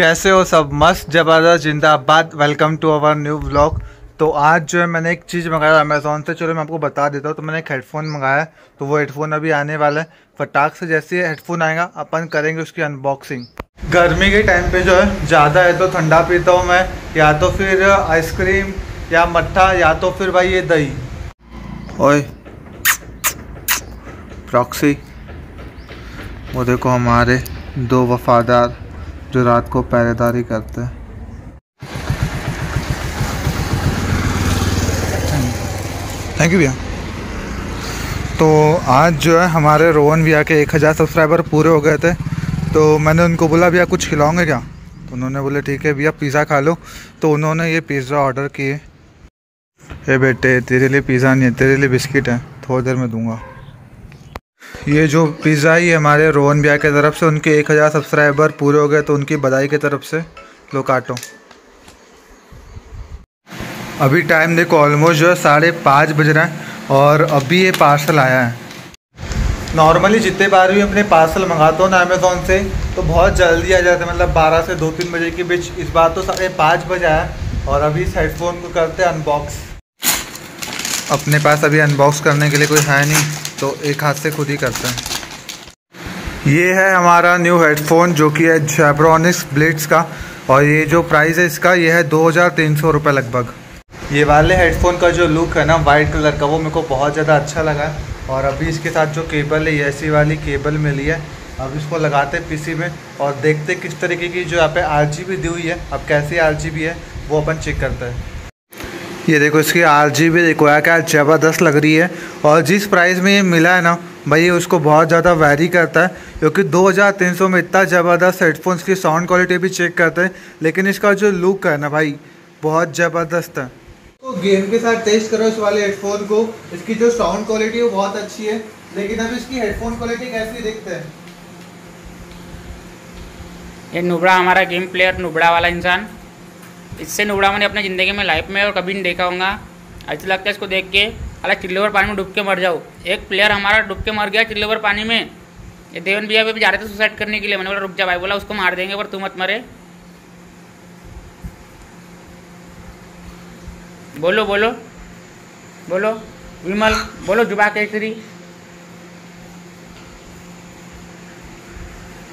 कैसे हो सब? मस्त, ज़बरदस्त, जिंदाबाद। Welcome to our new blog तो आज जो है, मैंने एक चीज़ मंगाया अमेज़ोन से। चलो, मैं आपको बता देता हूँ। तो मैंने एक हेडफोन मंगाया तो वो हेडफोन अभी आने वाला है। फटाक से जैसे हेडफोन आएगा, अपन करेंगे उसकी अनबॉक्सिंग गर्मी के टाइम पे जो है, ज़्यादा है तो ठंडा पीता हूँ मैं। या तो फिर आइसक्रीम या मट्ठा, या तो फिर भाई ये दही। ओए। प्रॉक्सी वो देखो हमारे दो वफादार। जो रात को पहरेदारी करते हैं। थैंक यू भैया। तो आज जो है हमारे रोहन भैया के एक हज़ार सब्सक्राइबर पूरे हो गए थे। तो मैंने उनको बोला, भैया, कुछ खिलाओगे क्या? तो उन्होंने बोले, ठीक है भैया पिज़्ज़ा खा लो। तो उन्होंने ये पिज़्ज़ा ऑर्डर किए। हे बेटे, तेरे लिए पिज़्ज़ा नहीं है, तेरे लिए बिस्किट है, थोड़ी देर में दूँगा। ये जो पिज़्ज़ा ही हमारे रोहन भैया की तरफ़ से, उनके एक हज़ार सब्सक्राइबर पूरे हो गए तो उनकी बधाई की तरफ़ से, लो काटो। अभी टाइम देखो ऑलमोस्ट जो है साढ़े पाँच बज रहा है, और अभी ये पार्सल आया है। नॉर्मली जितने बार भी अपने पार्सल मंगाता हूँ ना अमेज़ोन से तो बहुत जल्दी आ जाते हैं मतलब बारह से दो तीन बजे के बीच। इस बार तो साढ़े पाँच बजे आया और अभी इस हेडफोन को करते हैं अनबॉक्स अपने पास अभी अनबॉक्स करने के लिए कोई है नहीं। तो एक हाथ से खुद ही करते हैं। ये है हमारा न्यू हेडफोन जो कि है जैब्रॉनिक्स ब्लिट्स का। और ये जो प्राइस है इसका, ये है दो हज़ार तीन सौ रुपये लगभग। ये वाले हेडफोन का जो लुक है ना वाइट कलर का, वो मेरे को बहुत ज़्यादा अच्छा लगा। है और अभी इसके साथ जो केबल है ऐसी वाली केबल मिली है। अब इसको लगाते पीसी में और देखते किस तरीके की जो यहाँ पे आर दी हुई है। अब कैसी आर है, वो अपन चेक करते हैं। ये देखो, इसकी आर जी भी देखो यार क्या ज़बरदस्त लग रही है। और जिस प्राइस में ये मिला है ना, भाई उसको बहुत ज़्यादा वैरी करता है, क्योंकि 2300 में इतना ज़बरदस्त हेडफोन्स की साउंड क्वालिटी भी चेक करते हैं, लेकिन इसका जो लुक है ना भाई, बहुत ज़बरदस्त है। तो गेम के साथ टेस्ट करो इस वाले हेडफोन को, इसकी जो साउंड क्वालिटी है बहुत अच्छी है, लेकिन अब इसकी हेडफोन क्वालिटी कैसी दिखते हैं? ये नुबड़ा हमारा गेम प्लेयर नुबड़ा वाला इंसान। इससे नुबड़ा मैंने अपने ज़िंदगी में लाइफ में, और कभी नहीं देखा होगा। ऐसा लगता है इसको देख के अलग चिल्ले पानी में डूब के मर जाओ। एक प्लेयर हमारा डूब के मर गया चिल्ले पानी में। ये देवन भैया भी जा रहे थे सुसाइड करने के लिए। मैंने बोला, रुक जा भाई, बोला, उसको मार देंगे, पर तू मत मरे। बोलो बोलो बोलो, विमल, बोलो, जुबा केसरी।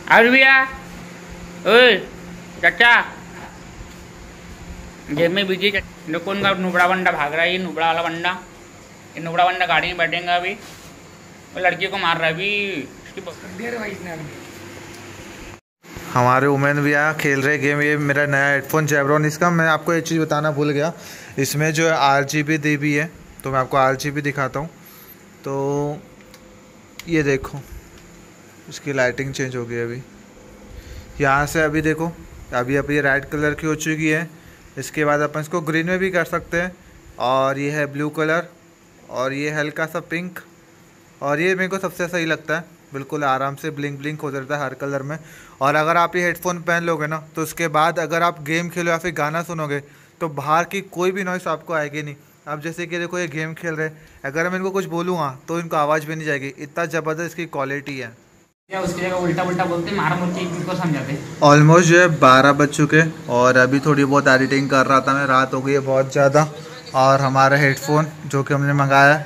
आज भैया चाचा। जेब में बीजी देखो उनका नुबड़ा बंडा भाग रहा है? ये नुबड़ा वाला बंडा। ये नुबड़ा बंडा गाड़ी में बैठेगा अभी। वो लड़की को मार रहा है अभी। हमारे उमेन भी आया खेल रहे गेम। ये मेरा नया हेडफोन जैबरॉन इसका। मैं आपको एक चीज़ बताना भूल गया। इसमें जो है आर जी बी दी भी है तो मैं आपको आर जी बी दिखाता हूँ। तो ये देखो इसकी लाइटिंग चेंज हो गई अभी। यहाँ से अभी देखो अभी अभी ये रेड कलर की हो चुकी है। इसके बाद अपन इसको ग्रीन में भी कर सकते हैं। और ये है ब्लू कलर और ये हल्का सा पिंक और ये मेरे को सबसे सही लगता है। बिल्कुल आराम से ब्लिंक ब्लिंक हो जाता है हर कलर में। और अगर आप ये हेडफोन पहन लोगे ना तो उसके बाद अगर आप गेम खेलो या फिर गाना सुनोगे तो बाहर की कोई भी नॉइस आपको आएगी नहीं। अब जैसे कि देखो ये गेम खेल रहे अगर मैं इनको कुछ बोलूँगा तो इनको आवाज़ भी नहीं जाएगी। इतना ज़बरदस्त इसकी क्वालिटी है। या उल्टा उल्टा बोलते ऑलमोस्ट जो है बारह बज चुके और अभी थोड़ी बहुत एडिटिंग कर रहा था मैं, रात हो गई है बहुत ज़्यादा। और हमारा हेडफोन जो कि हमने मंगाया,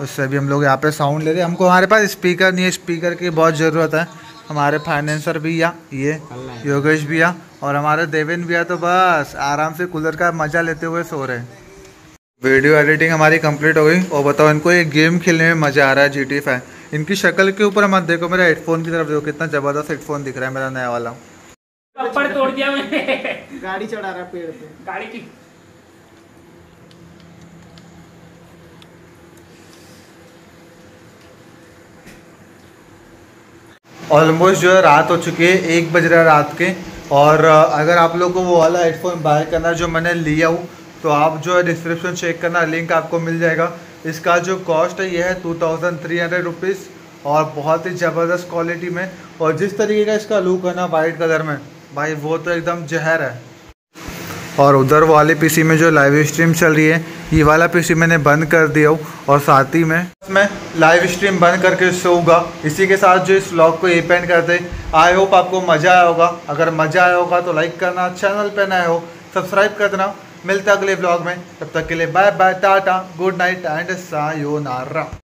उससे भी हम लोग यहाँ पे साउंड ले रहे हमको हमारे पास स्पीकर नहीं है स्पीकर की बहुत ज़रूरत है। हमारे फाइनेंसर भी या ये योगेश भैया और हमारे देवेन भैया तो बस आराम से कूलर का मज़ा लेते हुए सो रहे हैं। वीडियो एडिटिंग हमारी कंप्लीट हो गई। और बताओ, इनको ये गेम खेलने में मज़ा आ रहा है जी टी फाइव इनकी शक्ल के ऊपर मत देखो मेरा हेडफोन की तरफ़ देखो कितना ज़बरदस्त हेडफोन दिख रहा है मेरा नया वाला। तोड़ दिया मैंने। गाड़ी चढ़ा रहा पेड़ पे। गाड़ी की। ऑलमोस्ट जो है रात हो चुकी है एक बज रहा है रात के। और अगर आप लोग को वो वाला हेडफोन बाय करना जो मैंने लिया हूँ तो आप जो है डिस्क्रिप्शन चेक करना लिंक आपको मिल जाएगा। इसका जो कॉस्ट है यह है two thousand three hundred rupees और बहुत ही ज़बरदस्त क्वालिटी में। और जिस तरीके का इसका लुक है ना वाइट कलर में, भाई वो तो एकदम जहर है। और उधर वाले पीसी में जो लाइव स्ट्रीम चल रही है, ये वाला पीसी मैंने बंद कर दिया हूँ और साथ ही में मैं लाइव स्ट्रीम बंद करके सोऊँगा। इसी के साथ जो इस व्लॉग को ये पेंट करते आई होप आपको मज़ा आया होगा। अगर मज़ा आया होगा तो लाइक करना चैनल पर नए हो सब्सक्राइब कर देना मिलता अगले ब्लॉग में। तब तक के लिए bye bye tata good night and sayonara